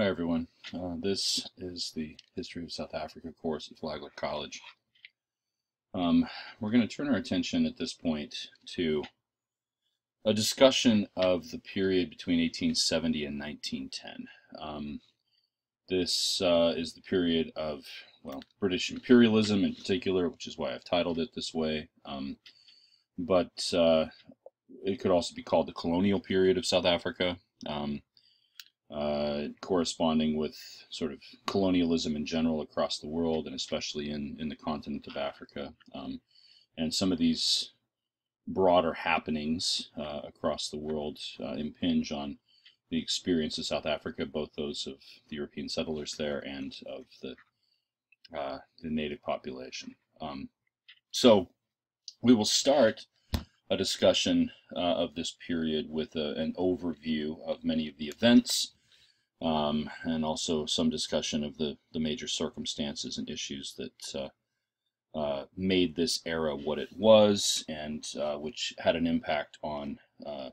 Hi everyone. Uh, this is the History of South Africa course at Flagler College. Um, we're going to turn our attention at this point to a discussion of the period between 1870 and 1910. Um, this uh, is the period of, well, British imperialism in particular, which is why I've titled it this way. Um, but uh, it could also be called the colonial period of South Africa. Um, uh, corresponding with sort of colonialism in general across the world and especially in, in the continent of Africa. Um, and some of these broader happenings uh, across the world uh, impinge on the experience of South Africa, both those of the European settlers there and of the, uh, the native population. Um, so we will start a discussion uh, of this period with a, an overview of many of the events um, and also some discussion of the, the major circumstances and issues that uh, uh, made this era what it was and uh, which had an impact on uh,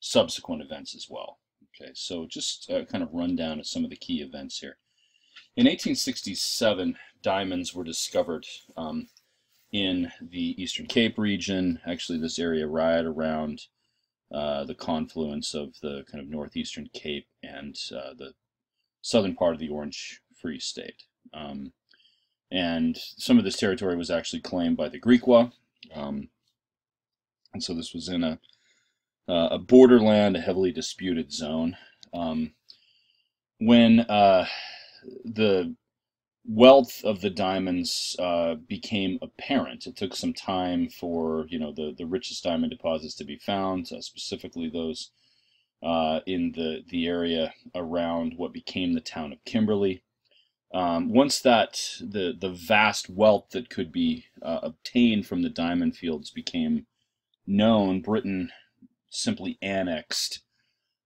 subsequent events as well. Okay, so just uh, kind of run down of some of the key events here. In 1867, diamonds were discovered um, in the Eastern Cape region, actually this area right around uh, the confluence of the kind of northeastern Cape and uh, the southern part of the Orange Free State. Um, and some of this territory was actually claimed by the Griqua. Um, and so this was in a, uh, a borderland, a heavily disputed zone. Um, when uh, the wealth of the diamonds uh, became apparent. It took some time for you know the the richest diamond deposits to be found, uh, specifically those uh, in the the area around what became the town of Kimberley. Um, once that the the vast wealth that could be uh, obtained from the diamond fields became known, Britain simply annexed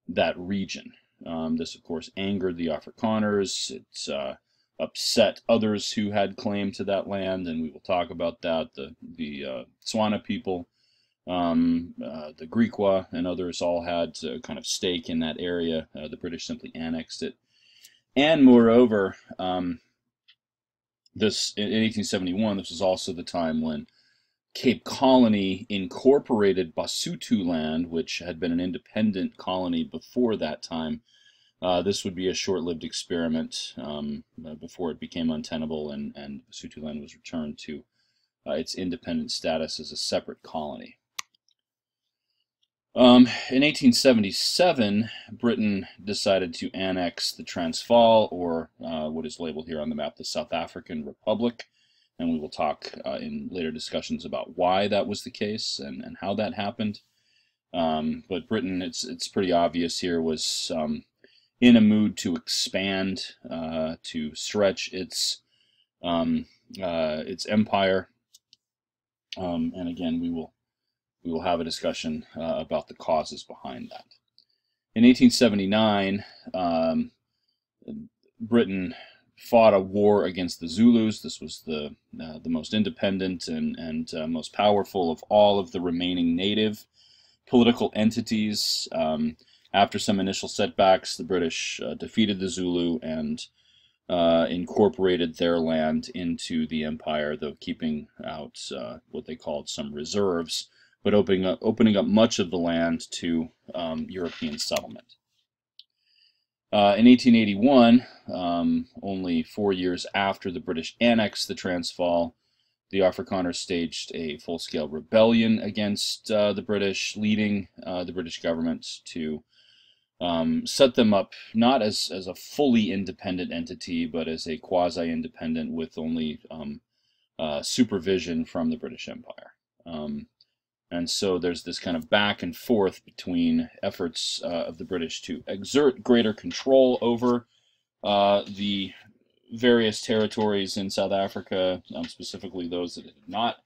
that region. Um, this, of course, angered the Afrikaners. It's uh, upset others who had claim to that land, and we will talk about that. The the uh, people, um, uh, the Griqua, and others all had a kind of stake in that area. Uh, the British simply annexed it, and moreover, um, this in 1871, this was also the time when Cape Colony incorporated Basotho land, which had been an independent colony before that time uh, this would be a short-lived experiment um, uh, before it became untenable and, and Sotholand was returned to uh, its independent status as a separate colony. Um, in 1877, Britain decided to annex the Transvaal, or uh, what is labeled here on the map, the South African Republic, and we will talk uh, in later discussions about why that was the case and, and how that happened. Um, but Britain, it's it's pretty obvious here, was um, in a mood to expand, uh, to stretch its um, uh, its empire. Um, and again, we will we will have a discussion uh, about the causes behind that. In 1879, um, Britain fought a war against the Zulus. This was the uh, the most independent and and uh, most powerful of all of the remaining native political entities. Um, after some initial setbacks, the British uh, defeated the Zulu and uh, incorporated their land into the empire, though keeping out uh, what they called some reserves, but opening up, opening up much of the land to um, European settlement. Uh, in 1881, um, only four years after the British annexed the Transvaal, the Afrikaners staged a full-scale rebellion against uh, the British, leading uh, the British government to um, set them up not as, as a fully independent entity, but as a quasi-independent with only um, uh, supervision from the British Empire. Um, and so there's this kind of back and forth between efforts uh, of the British to exert greater control over uh, the various territories in South Africa, um, specifically those that had not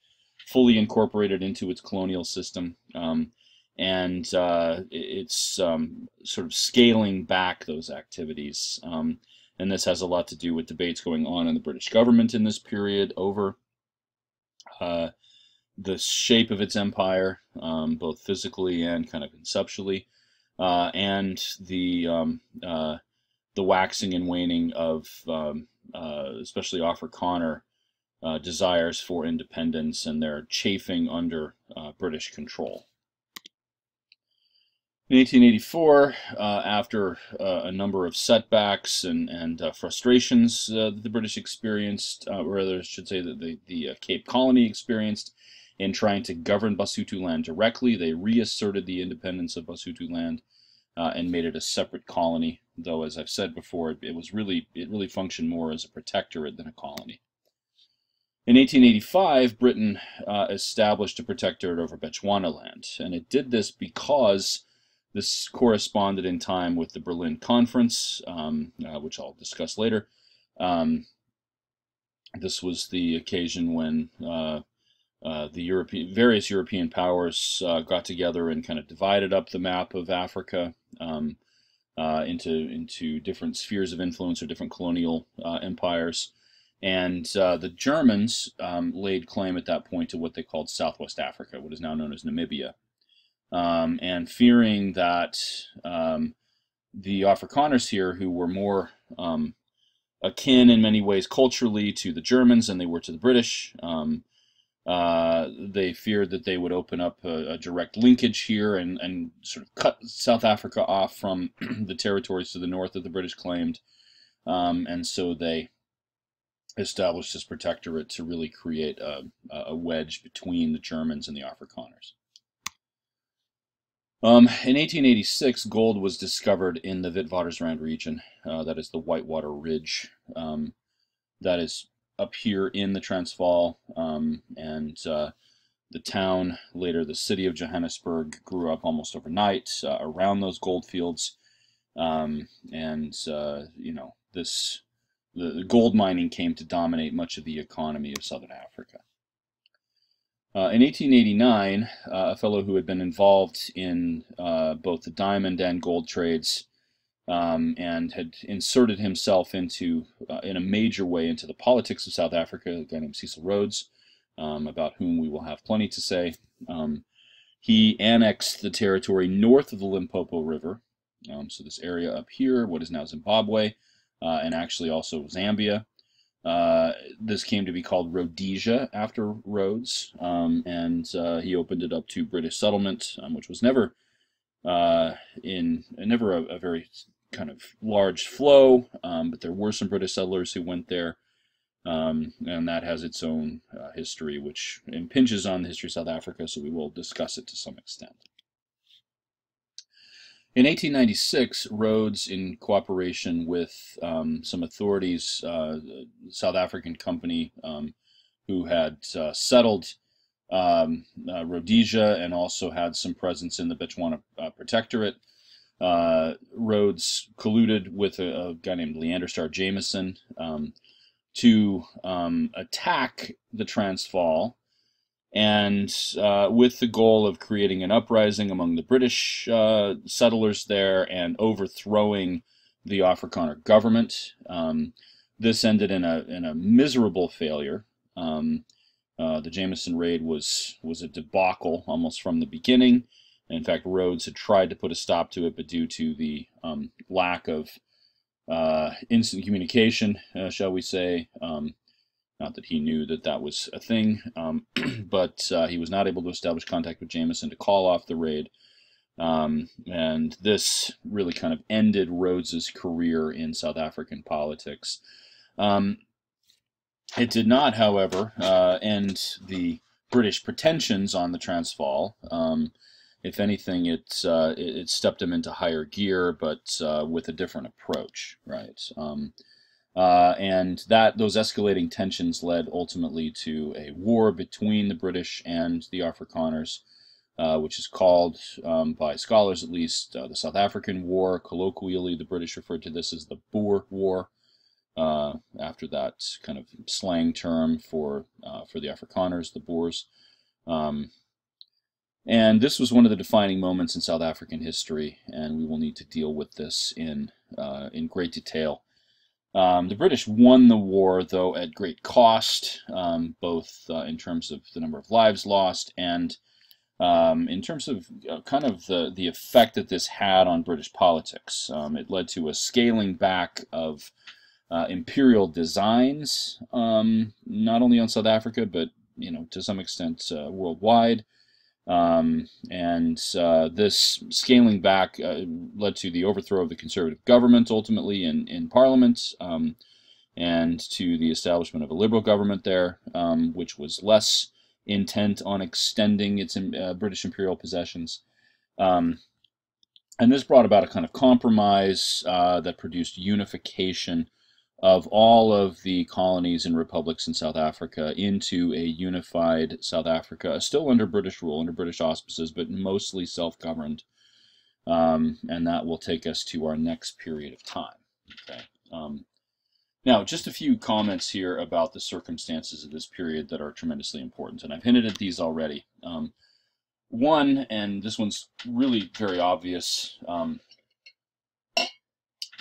fully incorporated into its colonial system, um, and uh, it's um, sort of scaling back those activities. Um, and this has a lot to do with debates going on in the British government in this period over uh, the shape of its empire, um, both physically and kind of conceptually, uh, and the um, uh, the waxing and waning of um, uh, especially Afrikaner uh, desires for independence and their chafing under British control. In 1884, uh, after uh, a number of setbacks and, and uh, frustrations that the British experienced, or rather, I should say that the, the Cape Colony experienced, in trying to govern Basutoland directly, they reasserted the independence of Basutoland uh, and made it a separate colony. Though, as I've said before, it, was really it really functioned more as a protectorate than a colony. In 1885, Britain uh, established a protectorate over Bechuanaland, and it did this because this corresponded in time with the Berlin Conference, um, uh, which I'll discuss later. Um, this was the occasion when uh, uh, the European, various European powers uh, got together and kind of divided up the map of Africa um, uh, into into different spheres of influence or different colonial uh, empires, and the Germans um, laid claim at that point to what they called Southwest Africa, what is now known as Namibia, um, and fearing that um, the Afrikaners here, who were more um, akin in many ways culturally to the Germans than they were to the British. Um, uh, they feared that they would open up a, a, direct linkage here and, and sort of cut South Africa off from the territories to the north that the British claimed. Um, and so they established this protectorate to really create a, a wedge between the Germans and the Afrikaners. Um, in 1886, gold was discovered in the Witwatersrand region, uh, that is the Whitewater Ridge. Um, that is up here in the Transvaal, um, and uh, the town, later the city of Johannesburg, grew up almost overnight uh, around those gold fields. Um, and, uh, you know, this the, the, gold mining came to dominate much of the economy of southern Africa. Uh, in 1889, uh, a fellow who had been involved in uh, both the diamond and gold trades um, and had inserted himself into, uh, in a major way, into the politics of South Africa, a guy named Cecil Rhodes, um, about whom we will have plenty to say. Um, he annexed the territory north of the Limpopo River, um, so this area up here, what is now Zimbabwe, uh, and actually also Zambia. Uh, this came to be called Rhodesia after Rhodes, um, and uh, he opened it up to British settlement, um, which was never uh, in never a, a, very kind of large flow, um, but there were some British settlers who went there, um, and that has its own uh, history, which impinges on the history of South Africa, so we will discuss it to some extent. In 1896, Rhodes, in cooperation with um, some authorities, uh, South African company um, who had uh, settled um, uh, Rhodesia and also had some presence in the Bechuana uh, Protectorate, uh, Rhodes colluded with a, a, guy named Leander Starr Jameson um, to um, attack the Transvaal, and uh, with the goal of creating an uprising among the British uh, settlers there and overthrowing the Afrikaner government. Um, this ended in a in a miserable failure. Um, uh, the Jameson raid was was a debacle almost from the beginning. In fact, Rhodes had tried to put a stop to it, but due to the um, lack of uh, instant communication, uh, shall we say, um, not that he knew that that was a thing, um, but uh, he was not able to establish contact with Jameson to call off the raid. Um, and this really kind of ended Rhodes's career in South African politics. Um, it did not, however, uh, end the British pretensions on the Transvaal. Um, if anything, it, uh, it, it stepped him into higher gear, but uh, with a different approach, right? Uh, and that those escalating tensions led ultimately to a war between the British and the Afrikaners, uh, which is called, um, by scholars at least, uh, the South African War. Colloquially, the British referred to this as the Boer War. Uh, after that kind of slang term for for the Afrikaners, the Boers. Um, and this was one of the defining moments in South African history, and we will need to deal with this in, uh, in great detail. Um, the British won the war, though, at great cost, um, both uh, in terms of the number of lives lost and um, in terms of uh, kind of the, the effect that this had on British politics. Um, it led to a scaling back of uh, imperial designs, um, not only on South Africa, but you know to some extent uh, worldwide. Um, and uh, this scaling back uh, led to the overthrow of the conservative government ultimately in, in Parliament um, and to the establishment of a liberal government there, um, which was less intent on extending its uh, British imperial possessions. Um, and this brought about a kind of compromise uh, that produced unification of all of the colonies and republics in South Africa into a unified South Africa, still under British rule, under British auspices, but mostly self-governed. Um, and that will take us to our next period of time. Okay. Um, now, just a few comments here about the circumstances of this period that are tremendously important, and I've hinted at these already. Um, one, and this one's really very obvious, um,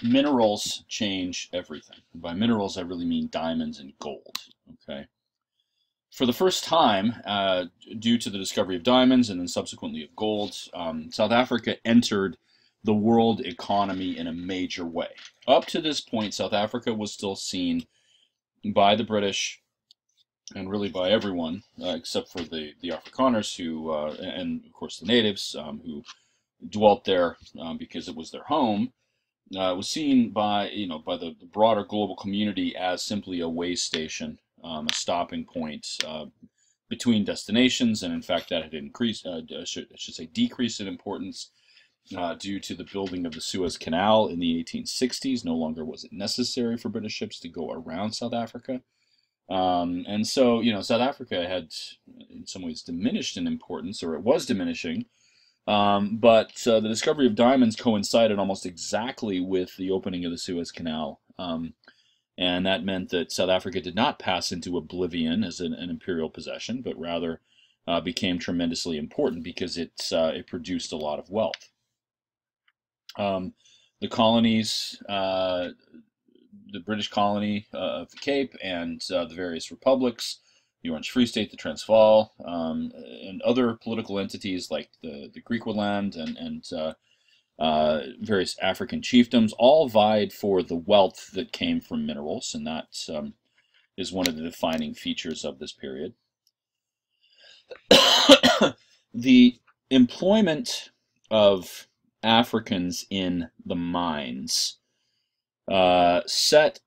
minerals change everything. By minerals, I really mean diamonds and gold. Okay. For the first time, uh, due to the discovery of diamonds and then subsequently of gold, um, South Africa entered the world economy in a major way. Up to this point, South Africa was still seen by the British and really by everyone, uh, except for the, the Afrikaners who, uh, and of course the natives um, who dwelt there um, because it was their home, uh, was seen by you know by the, broader global community as simply a way station, um, a stopping point uh, between destinations, and in fact that had increased, uh, I should, I should say, decreased in importance uh, due to the building of the Suez Canal in the 1860s. No longer was it necessary for British ships to go around South Africa. Um, and so, you know, South Africa had in some ways diminished in importance, or it was diminishing, um, but uh, the discovery of diamonds coincided almost exactly with the opening of the Suez Canal. Um, and that meant that South Africa did not pass into oblivion as an, an imperial possession, but rather uh, became tremendously important because it, uh, it produced a lot of wealth. Um, the colonies, uh, the British colony uh, of the Cape and uh, the various republics, the Orange Free State, the Transvaal, um, and other political entities like the, the Griqualand and, and uh, uh, various African chiefdoms all vied for the wealth that came from minerals, and that um, is one of the defining features of this period. the employment of Africans in the mines uh, set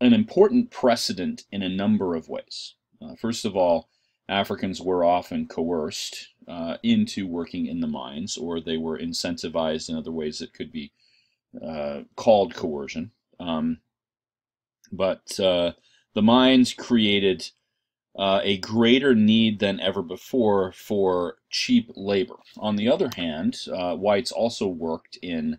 an important precedent in a number of ways. Uh, first of all, Africans were often coerced uh, into working in the mines, or they were incentivized in other ways that could be uh, called coercion. Um, but uh, the mines created uh, a greater need than ever before for cheap labor. On the other hand, uh, whites also worked in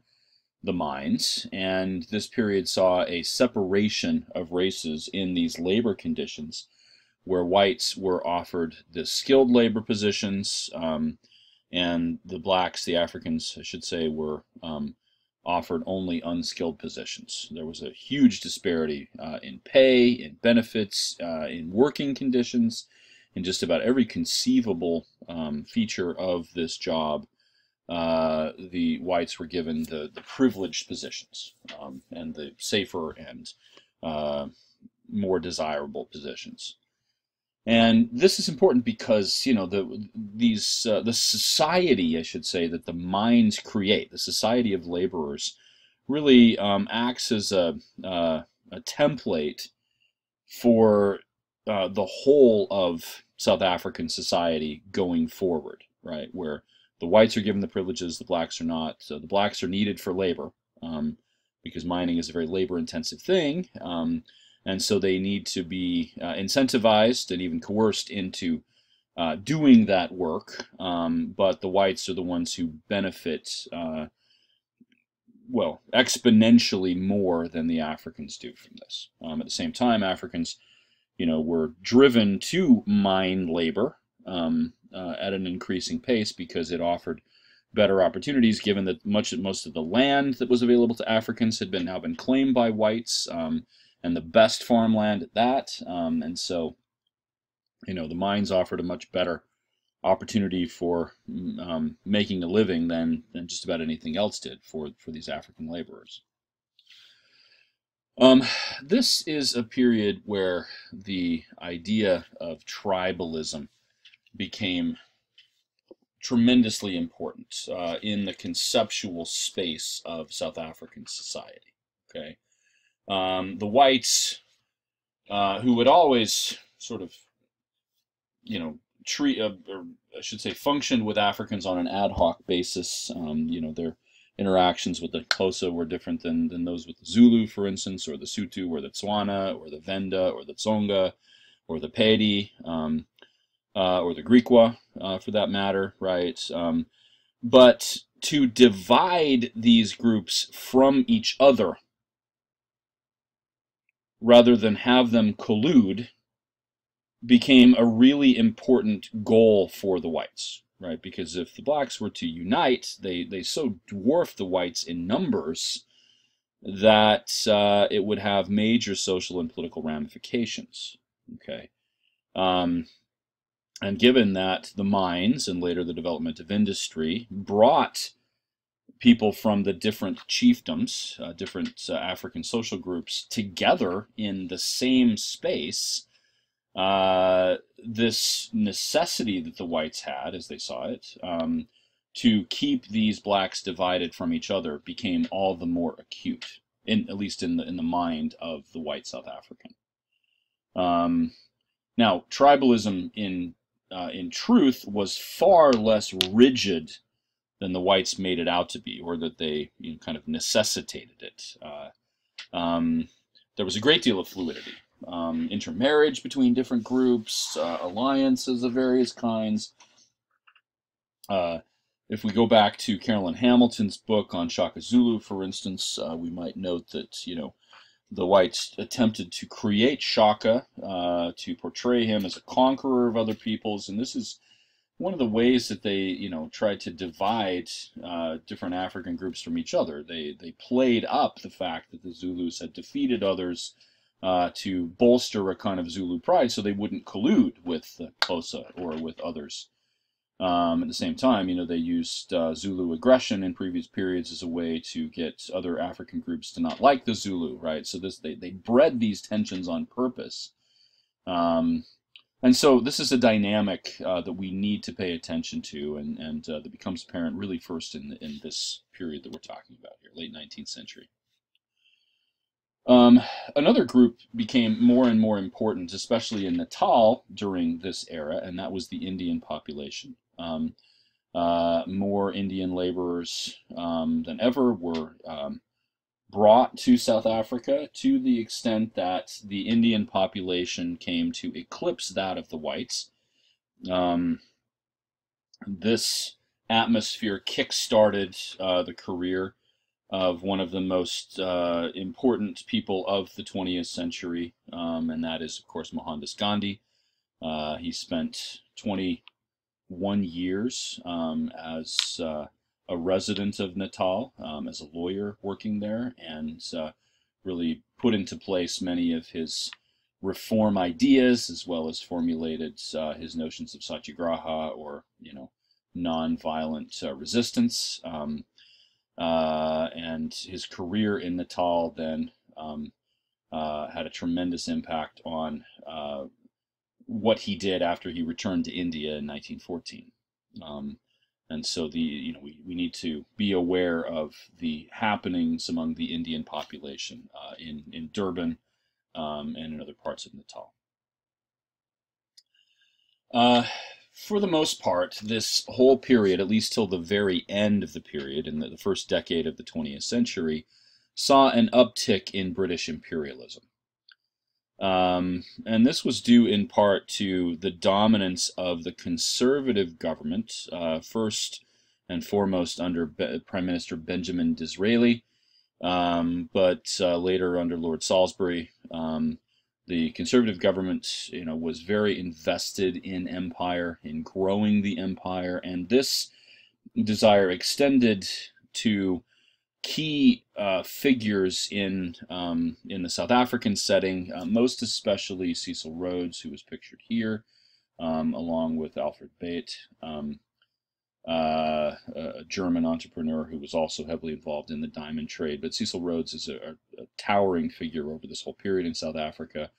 the mines, and this period saw a separation of races in these labor conditions where whites were offered the skilled labor positions, um, and the blacks, the Africans, I should say, were um, offered only unskilled positions. There was a huge disparity uh, in pay, in benefits, uh, in working conditions, in just about every conceivable um, feature of this job. Uh, the whites were given the, the privileged positions um, and the safer and uh, more desirable positions. And this is important because you know the these uh, the society, I should say, that the mines create, the society of laborers, really um, acts as a uh, a template for uh, the whole of South African society going forward, right? Where the whites are given the privileges, the blacks are not. So the blacks are needed for labor um, because mining is a very labor-intensive thing. Um, and so they need to be uh, incentivized and even coerced into uh, doing that work. Um, but the whites are the ones who benefit, uh, well, exponentially more than the Africans do from this. Um, at the same time, Africans, you know, were driven to mine labor um, uh, at an increasing pace because it offered better opportunities given that much most of the land that was available to Africans had been now been claimed by whites um, and the best farmland at that. Um, and so, you know, the mines offered a much better opportunity for um, making a living than than just about anything else did for for these African laborers. Um, this is a period where the idea of tribalism became tremendously important uh, in the conceptual space of South African society. Okay, um, the whites, uh, who would always sort of, you know, treat, uh, or I should say, functioned with Africans on an ad hoc basis. Um, you know, their interactions with the Xhosa were different than, than those with the Zulu, for instance, or the Sotho, or the Tswana, or the Venda, or the Tsonga, or the Pedi, um, uh, or the Griqua, uh, for that matter, right? Um, but to divide these groups from each other rather than have them collude became a really important goal for the whites, right? Because if the blacks were to unite, they, they so dwarfed the whites in numbers that uh, it would have major social and political ramifications, okay? Um, and given that the mines and later the development of industry brought people from the different chiefdoms, uh, different uh, African social groups together in the same space, uh, this necessity that the whites had, as they saw it, um, to keep these blacks divided from each other became all the more acute, in at least in the in the mind of the white South African. Um, now, tribalism in uh, in truth was far less rigid than the whites made it out to be, or that they you know, kind of necessitated it. Uh, um, there was a great deal of fluidity um, intermarriage between different groups, uh, alliances of various kinds. Uh, if we go back to Carolyn Hamilton's book on Shaka Zulu, for instance, uh, we might note that you know the whites attempted to create Shaka uh, to portray him as a conqueror of other peoples, and this is one of the ways that they you know tried to divide uh, different African groups from each other. They they played up the fact that the Zulus had defeated others uh, to bolster a kind of Zulu pride so they wouldn't collude with the Xhosa or with others. Um, at the same time, you know, they used uh, Zulu aggression in previous periods as a way to get other African groups to not like the Zulu, right? So this they, they bred these tensions on purpose. Um, and so this is a dynamic uh, that we need to pay attention to and, and uh, that becomes apparent really first in, in this period that we're talking about here, late 19th century. Um, another group became more and more important, especially in Natal during this era, and that was the Indian population. Um, uh, more Indian laborers um, than ever were um, brought to South Africa to the extent that the Indian population came to eclipse that of the whites. Um, this atmosphere kick-started uh, the career of one of the most uh, important people of the 20th century, um, and that is, of course, Mohandas Gandhi. Uh, he spent 21 years um, as uh, a resident of Natal, um, as a lawyer working there, and uh, really put into place many of his reform ideas, as well as formulated uh, his notions of satyagraha, or, you know, nonviolent uh, resistance. Um, uh, and his career in Natal then um, uh, had a tremendous impact on uh, what he did after he returned to India in 1914. Um, and so the you know we, we need to be aware of the happenings among the Indian population uh, in in Durban um, and in other parts of Natal. Uh, for the most part, this whole period, at least till the very end of the period, in the, the first decade of the 20th century, saw an uptick in British imperialism. Um, and this was due in part to the dominance of the conservative government, uh, first and foremost under Be Prime Minister Benjamin Disraeli, um, but uh, later under Lord Salisbury, um, the conservative government, you know, was very invested in empire, in growing the empire, and this desire extended to key uh, figures in um, in the South African setting, uh, most especially Cecil Rhodes, who was pictured here, um, along with Alfred Beit, um, uh, a German entrepreneur who was also heavily involved in the diamond trade. But Cecil Rhodes is a, a towering figure over this whole period in South Africa,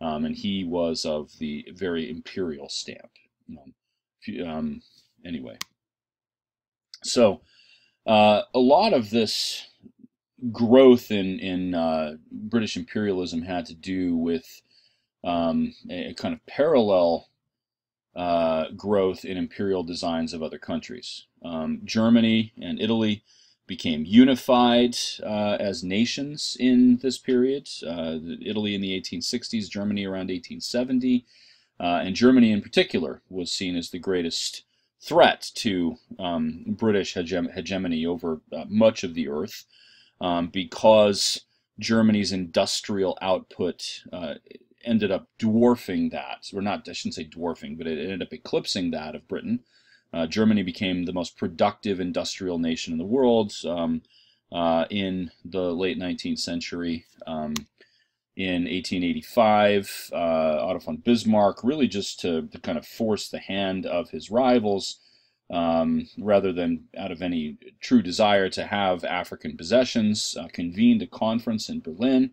um, and he was of the very imperial stamp. Um, anyway, so uh, a lot of this growth in in uh, British imperialism had to do with um, a, kind of parallel uh, growth in imperial designs of other countries. Um, Germany and Italy became unified uh, as nations in this period. Uh, Italy in the 1860s, Germany around 1870, uh, and Germany in particular was seen as the greatest threat to um, British hegem hegemony over uh, much of the earth um, because Germany's industrial output uh, ended up dwarfing that, or not, I shouldn't say dwarfing, but it ended up eclipsing that of Britain. Uh, Germany became the most productive industrial nation in the world um, uh, in the late 19th century. In 1885, uh, Otto von Bismarck, really just to, to, kind of force the hand of his rivals, um, rather than out of any true desire to have African possessions, uh, convened a conference in Berlin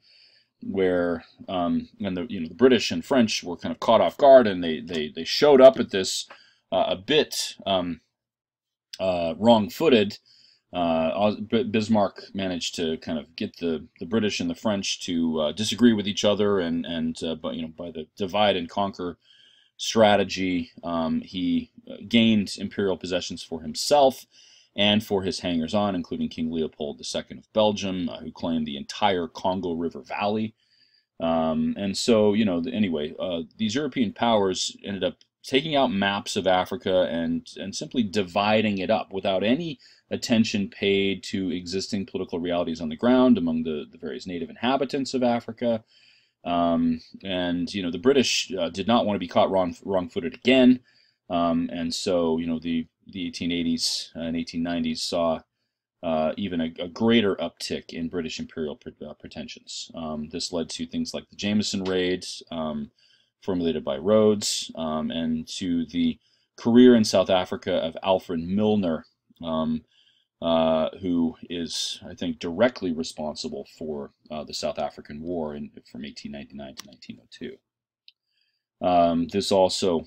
where um, and the you know the British and French were kind of caught off guard, and they they they showed up at this uh, a bit um, uh, wrong-footed. Uh, Bismarck managed to kind of get the, the British and the French to uh, disagree with each other, and and uh, but you know by the divide and conquer strategy, um, he uh, gained imperial possessions for himself and for his hangers-on, including King Leopold II of Belgium, uh, who claimed the entire Congo River Valley. Um, and so, you know, anyway, uh, these European powers ended up taking out maps of Africa and, and simply dividing it up without any attention paid to existing political realities on the ground among the, the various native inhabitants of Africa. Um, and, you know, the British uh, did not want to be caught wrong, wrong-footed again. Um, and so, you know, the the 1880s and 1890s saw uh, even a, a, greater uptick in British imperial uh, pretensions. Um, this led to things like the Jameson raids, um, formulated by Rhodes, um, and to the career in South Africa of Alfred Milner, um, uh, who is, I think, directly responsible for uh, the South African War in, from 1899 to 1902. Um, this also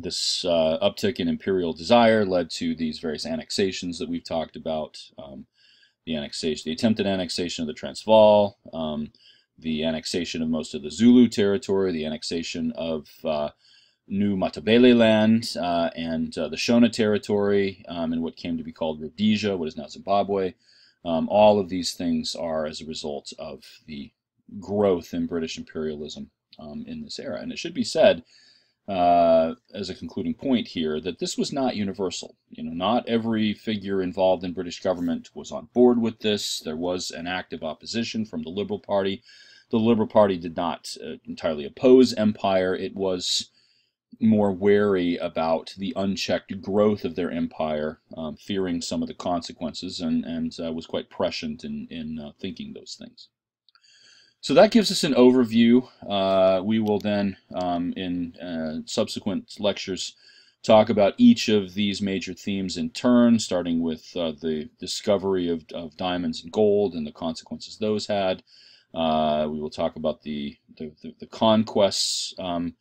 this uh, uptick in imperial desire led to these various annexations that we've talked about. Um, the annexation, the attempted annexation of the Transvaal, um, the annexation of most of the Zulu territory, the annexation of uh, New Matabele land uh, and uh, the Shona territory um, in what came to be called Rhodesia, what is now Zimbabwe. Um, all of these things are as a result of the growth in British imperialism um, in this era. And it should be said uh, as a concluding point here that this was not universal. You know, not every figure involved in British government was on board with this. There was an active opposition from the Liberal Party. The Liberal Party did not uh, entirely oppose empire. It was more wary about the unchecked growth of their empire, um, fearing some of the consequences, and, and uh, was quite prescient in, in uh, thinking those things. So that gives us an overview. Uh, we will then, um, in uh, subsequent lectures, talk about each of these major themes in turn, starting with uh, the discovery of, of, diamonds and gold and the consequences those had. Uh, we will talk about the, the, the, the conquests um,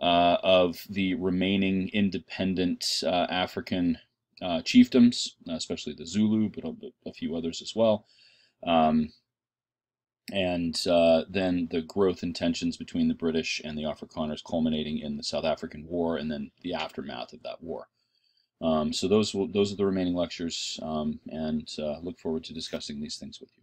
uh, of the remaining independent uh, African chiefdoms, especially the Zulu, but a, a, few others as well. Um, and uh, then the growth and tensions between the British and the Afrikaners culminating in the South African War and then the aftermath of that war. Um, so those will, those are the remaining lectures, um, and uh, look forward to discussing these things with you.